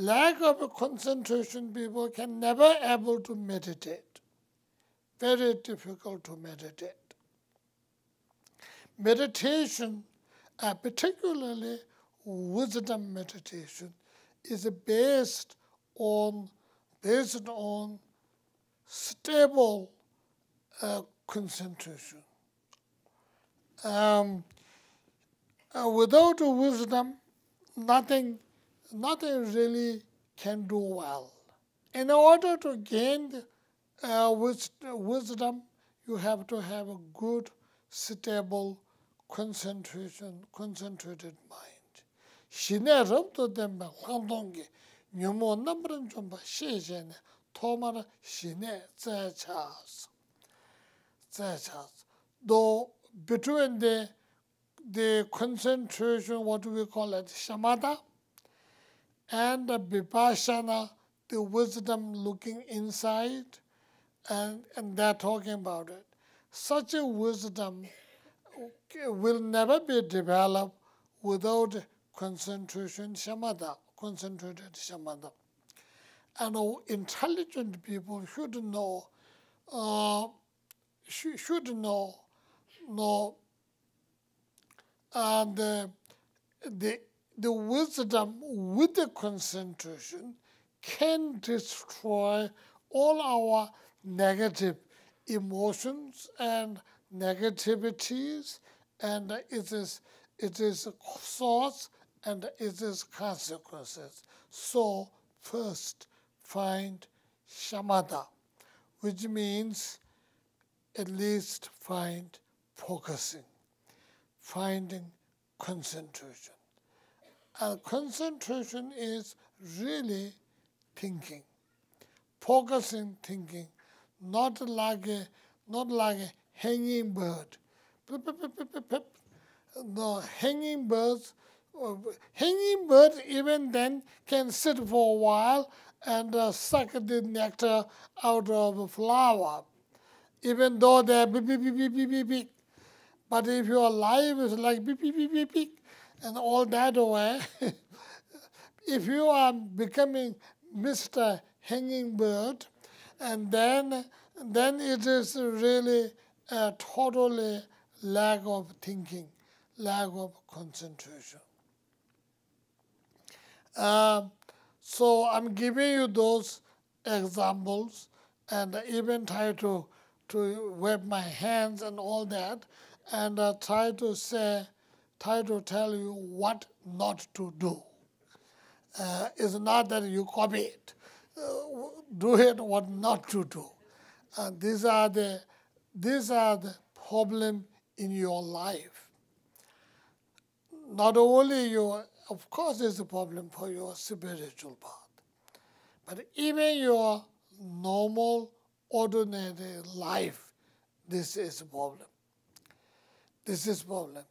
lack of concentration, people can never able to meditate. Very difficult to meditate. Meditation, uh, particularly wisdom meditation, is based on based on stable uh, concentration. Um, uh, without wisdom, nothing, nothing really can do well. In order to gain uh, wisdom, you have to have a good, stable, concentration, concentrated mind. Shine ramto denpa langdongi, nyumo namran chompa shechene, tomara shine zay chas. Zay chas. Though between the, the concentration, what do we call it, shamatha, and the vipassana, the wisdom looking inside, and, and they're talking about it. Such a wisdom will never be developed without concentration shamatha, concentrated shamatha. And intelligent people should know, uh, sh should know, know, and uh, the the wisdom with the concentration can destroy all our negative emotions and negativities, and it is, it is source and it is consequences. So first find shamatha, which means at least find focusing, finding concentration. And concentration is really thinking, focusing thinking, not like a, not like a hanging bird. The hanging birds hanging bird even then can sit for a while and uh, suck the nectar out of a flower, even though they're beep, beep, beep, beep, beep, beep. But if you're alive, it's like beep, beep, beep, beep, beep, and all that way. if you are becoming Mr. Hanging Bird, and then, then it is really a totally lack of thinking, lack of concentration. Um, so I'm giving you those examples and even try to, to wave my hands and all that and uh, try to say, try to tell you what not to do. Uh, it's not that you copy it. Uh, do it what not to do. And these are the, these are the problem in your life. Not only your of course, it's a problem for your spiritual path. But even your normal, ordinary life, this is a problem. This is problem.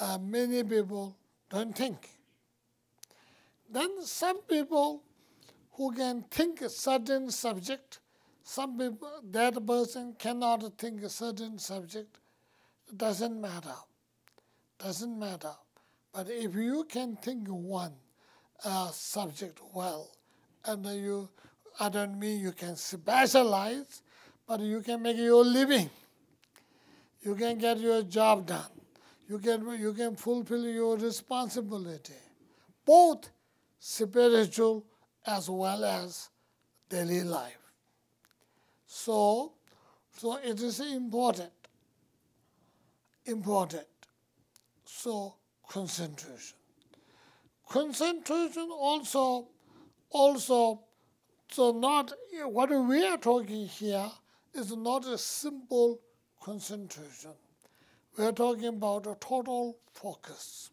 Uh, many people don't think. Then some people who can think a certain subject, some people, that person cannot think a certain subject, doesn't matter. Doesn't matter. But if you can think one uh, subject well, and you, I don't mean you can specialize, but you can make your living. You can get your job done. You can, you can fulfill your responsibility, both spiritual as well as daily life. So, so it is important, important. So concentration. Concentration also, also, so not, what we are talking here is not a simple concentration. We are talking about a total focus.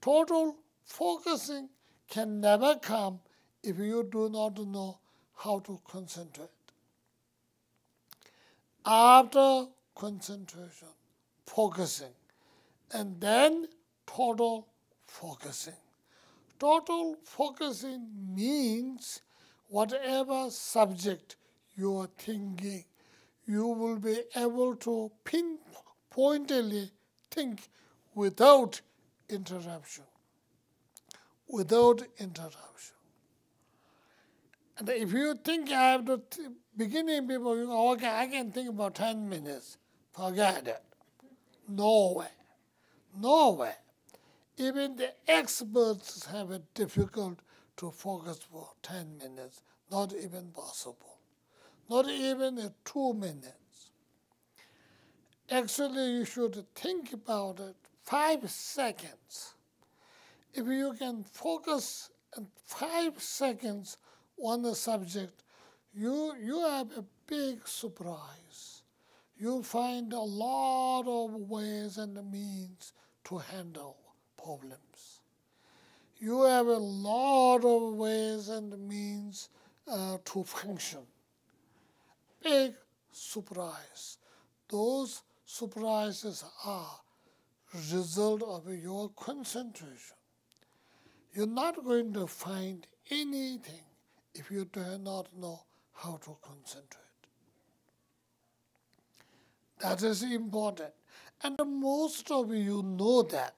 Total focusing can never come if you do not know how to concentrate. After concentration, focusing, and then total focusing. Total focusing means whatever subject you are thinking, you will be able to pinpointedly think without interruption. Without interruption. And if you think I have to, th- beginning people, you go, okay, I can think about 10 minutes. Forget it. No way. No way. Even the experts have it difficult to focus for 10 minutes. Not even possible. Not even uh, two minutes. Actually, you should think about it five seconds. If you can focus in five seconds on the subject, you, you have a big surprise. You find a lot of ways and means to handle problems. You have a lot of ways and means uh, to function. Big surprise. Those surprises are result of your concentration. You're not going to find anything if you do not know how to concentrate. That is important. And most of you know that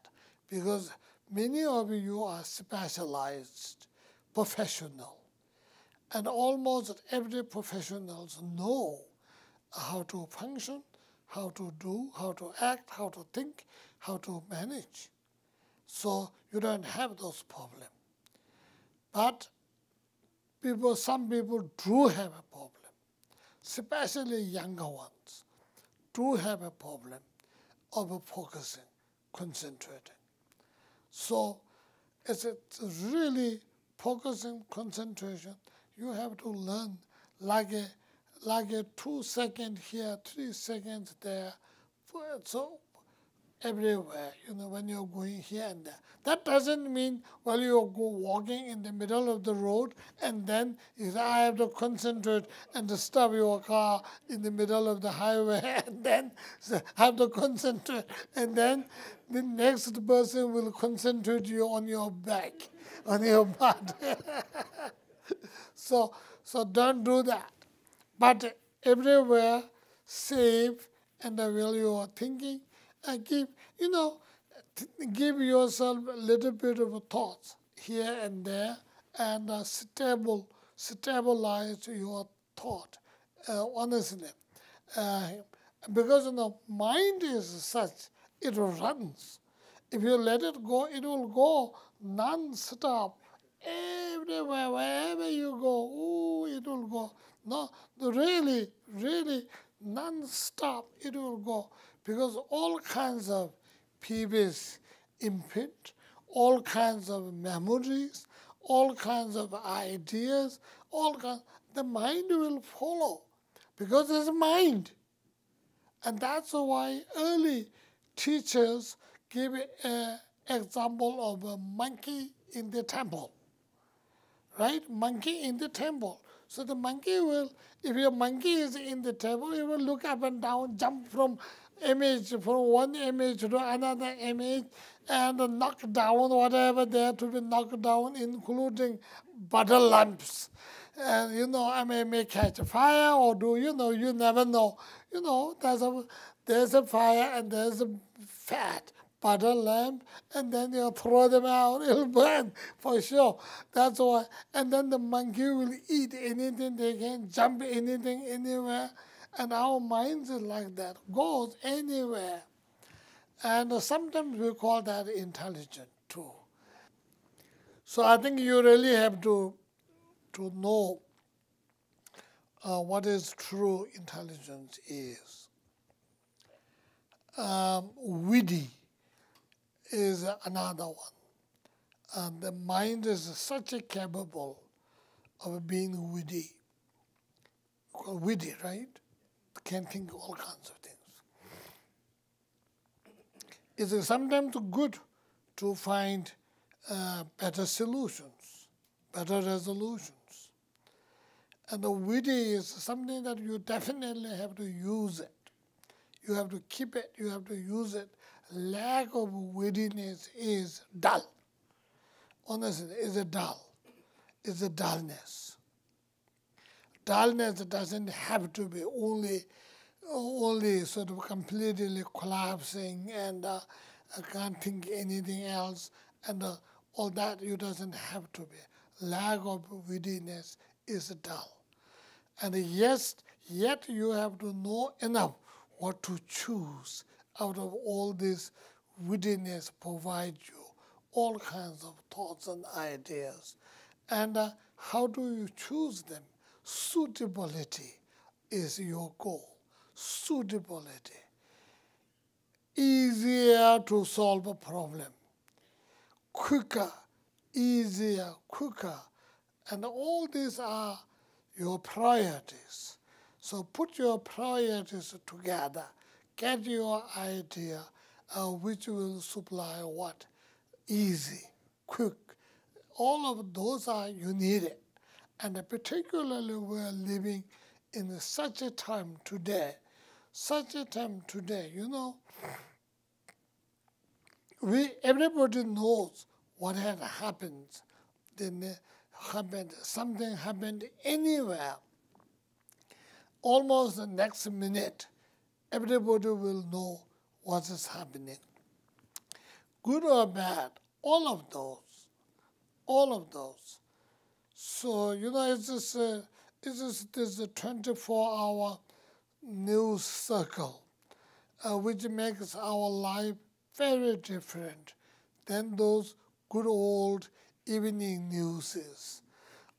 because many of you are specialized professional. And almost every professionals know how to function, how to do, how to act, how to think, how to manage. So you don't have those problems. But people, some people do have a problem, especially younger ones, do have a problem of focusing, concentrating. So it's, it's really focusing, concentration. You have to learn like a like a two second here, three seconds there. So everywhere, you know, when you're going here and there. That doesn't mean while you're go walking in the middle of the road and then you say, I have to concentrate and to stop your car in the middle of the highway and then have to concentrate and then the next person will concentrate you on your back, on your butt. so, so don't do that. But everywhere, safe and while you are thinking, uh, give, you know, give yourself a little bit of a thoughts here and there and uh, stable, stabilize your thought, uh, honestly. Uh, because you know, mind is such, it runs. If you let it go, it will go non-stop. Everywhere, wherever you go, ooh, it will go. No, really, really non-stop it will go because all kinds of PBs imprint, all kinds of memories, all kinds of ideas, all kinds, the mind will follow because it's mind. And that's why early teachers give an example of a monkey in the temple. Right? Monkey in the temple. So the monkey will, if your monkey is in the temple, it will look up and down, jump from image from one image to another image and knock down whatever there to be knocked down, including butter lamps. And you know, I may, may catch fire or do you know, you never know. You know, there's a there's a fire and there's a fat butter lamp, and then you throw them out, it'll burn for sure. That's why. And then the monkey will eat anything they can, jump anything, anywhere. And our minds is like that, goes anywhere. And sometimes we call that intelligent too. So I think you really have to, to know uh, what is true intelligence is. Um, witty is another one. And the mind is such a capable of being witty. Witty, right? can think all kinds of things. It is sometimes good to find uh, better solutions, better resolutions. And the witty is something that you definitely have to use it. You have to keep it, you have to use it. Lack of wittiness is dull. Honestly, is a dull. It's a dullness dullness doesn't have to be only only sort of completely collapsing and uh, I can't think anything else and uh, all that you doesn't have to be. Lack of wittiness is dull. And yes, yet you have to know enough what to choose out of all this wittiness provide you all kinds of thoughts and ideas. And uh, how do you choose them? Suitability is your goal. Suitability. Easier to solve a problem. Quicker, easier, quicker. And all these are your priorities. So put your priorities together. Get your idea uh, which will supply what? Easy, quick. All of those are you need it. And particularly we're living in such a time today, such a time today, you know, we everybody knows what had happened. Then happened something happened anywhere. Almost the next minute, everybody will know what is happening. Good or bad, all of those, all of those. So, you know, it's uh, it's just this 24-hour news circle, uh, which makes our life very different than those good old evening newses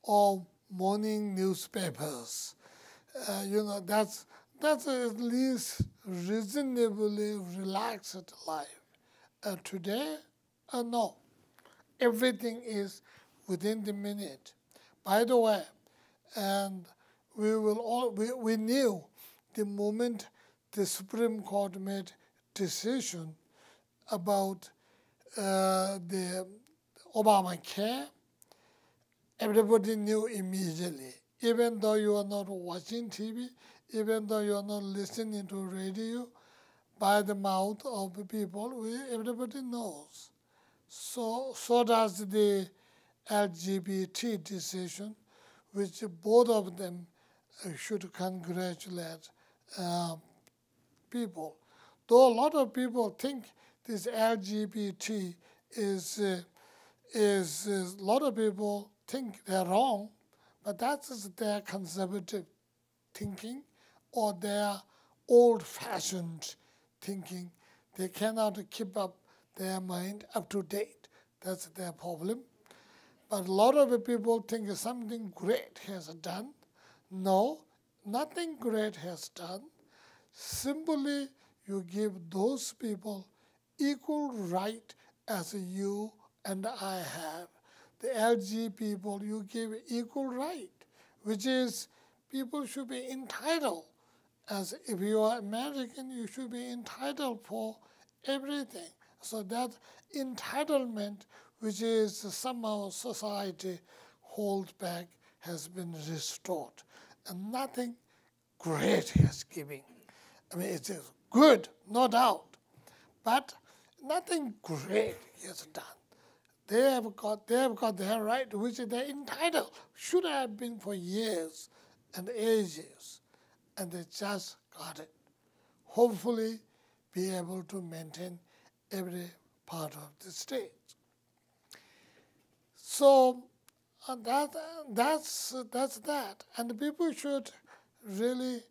or morning newspapers. Uh, you know, that's that's at least reasonably relaxed life. Uh, today, uh, no. Everything is within the minute. By the way, and we will all we, we knew the moment the Supreme Court made decision about uh, the Obamacare, everybody knew immediately. Even though you are not watching TV, even though you're not listening to radio, by the mouth of people, we, everybody knows. So, so does the LGBT decision, which both of them uh, should congratulate uh, people. Though a lot of people think this LGBT is, uh, is, is, a lot of people think they're wrong, but that's their conservative thinking or their old-fashioned thinking. They cannot keep up their mind up to date. That's their problem. But a lot of people think something great has done. No, nothing great has done. Simply, you give those people equal right as you and I have. The LG people, you give equal right, which is people should be entitled as if you are American, you should be entitled for everything. So that entitlement, which is somehow society holds back, has been restored. And nothing great has given. I mean, it is good, no doubt, but nothing great has done. They have got, they have got their right, which they're entitled, should have been for years and ages and they just got it. Hopefully, be able to maintain every part of the state. So uh, that that's that's that, and people should really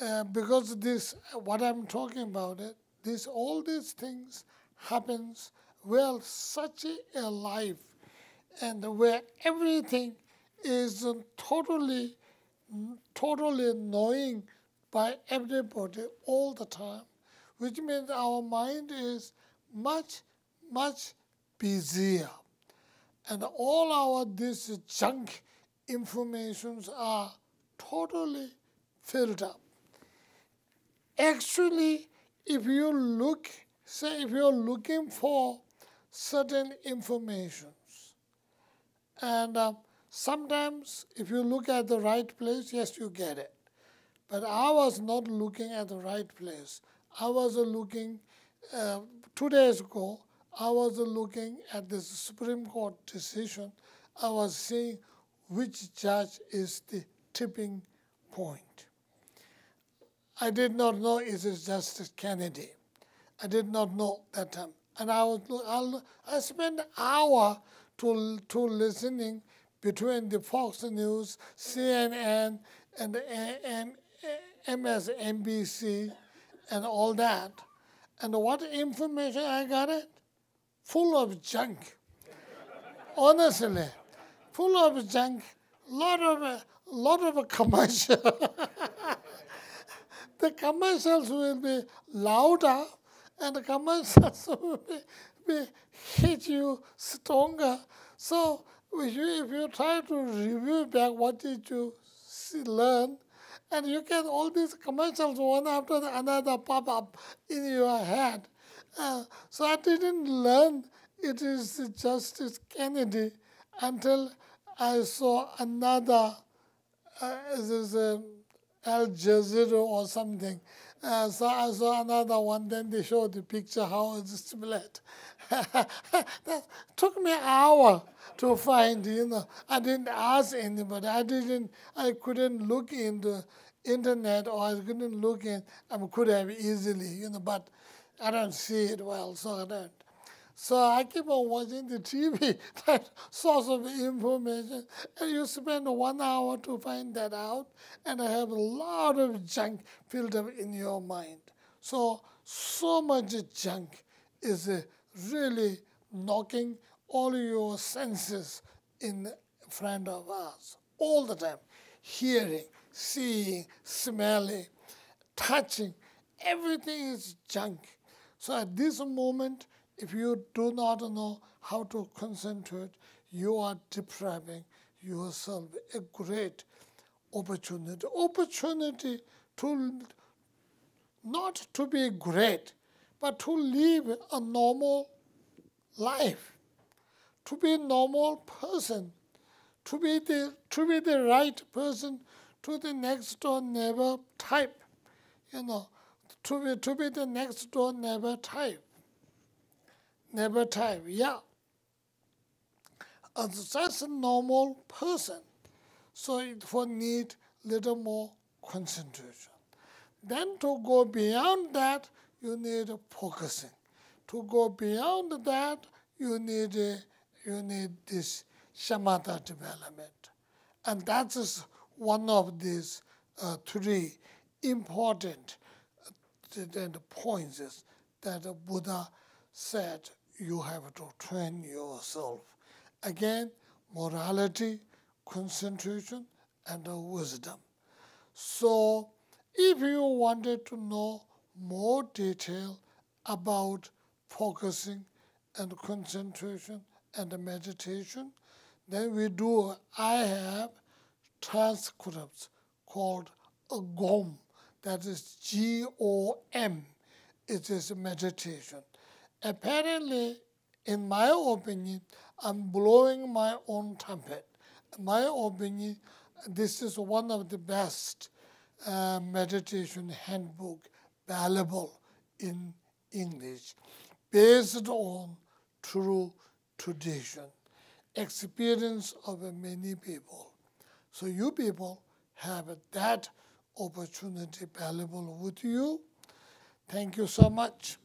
uh, because this what I'm talking about it. This all these things happens well such a life, and where everything is totally totally annoying by everybody all the time, which means our mind is much, much busier. And all our this junk informations are totally filled up. Actually, if you look, say if you're looking for certain informations, and uh, Sometimes, if you look at the right place, yes, you get it. But I was not looking at the right place. I was looking, uh, two days ago, I was looking at the Supreme Court decision. I was seeing which judge is the tipping point. I did not know it is Justice Kennedy. I did not know that time. And I was I spent an hour to, to listening between the Fox News, CNN, and MSNBC, and all that. And what information I got it? Full of junk. Honestly, full of junk. Lot of a lot of commercial. the commercials will be louder, and the commercials will be, be hit you stronger. So if you, if you try to review back what did you see, learn, and you get all these commercials one after the another pop up in your head. Uh, so I didn't learn it is Justice Kennedy until I saw another, uh, this, uh, Al Jazeera or something. Uh, so I saw another one, then they showed the picture how it's split. That took me an hour to find, you know. I didn't ask anybody. I didn't, I couldn't look in the internet or I couldn't look in, I could have easily, you know, but I don't see it well, so I don't. So I keep on watching the TV, that source of information, and you spend one hour to find that out, and I have a lot of junk filled up in your mind. So, so much junk is uh, really knocking all your senses in front of us all the time. Hearing, seeing, smelling, touching, everything is junk. So at this moment, if you do not know how to concentrate, you are depriving yourself a great opportunity. Opportunity to not to be great, but to live a normal life, to be a normal person, to be the to be the right person to the next door neighbor type, you know, to be to be the next door neighbor type. Neighbor type, yeah. And that's a normal person. So it will need little more concentration. Then to go beyond that, you need focusing. To go beyond that, you need you need this shamatha development, and that is one of these uh, three important uh, points that Buddha said you have to train yourself. Again, morality, concentration, and wisdom. So, if you wanted to know more detail about focusing and concentration and meditation, then we do, I have transcripts called a GOM, that is G-O-M. It is meditation. Apparently, in my opinion, I'm blowing my own trumpet. In my opinion, this is one of the best uh, meditation handbook available in English, based on true tradition, experience of many people. So you people have that opportunity available with you. Thank you so much.